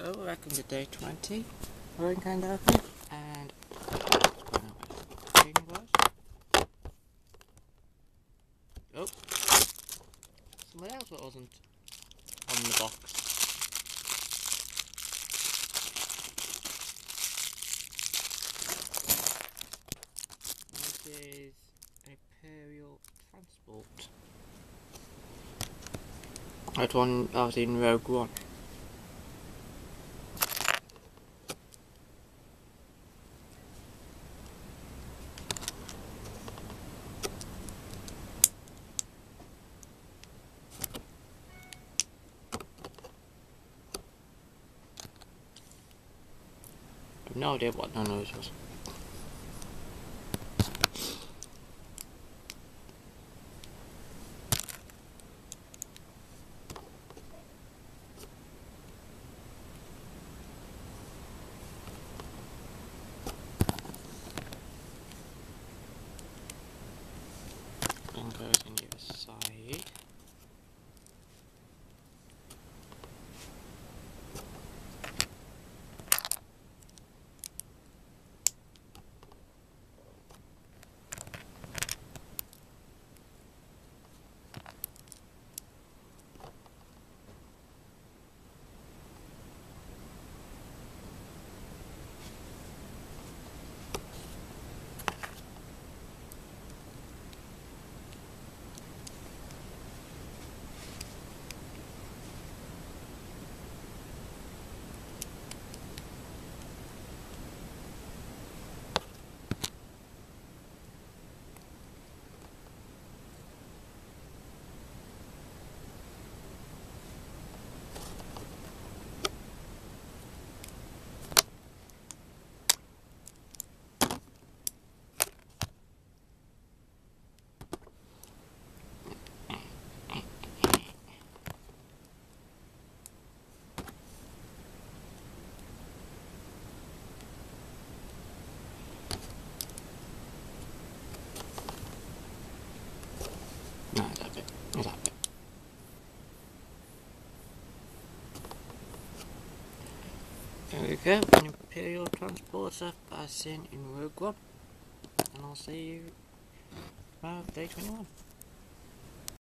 Oh, welcome to day 20. We're of open. And. Oh. Something else that wasn't on the box. This is Imperial Transport. That one I was in Rogue One. No idea what of this was. And goes in the other side. No, that bit. That bit. There we go, an Imperial Transporter as seen in Rogue One. And I'll see you about day 21.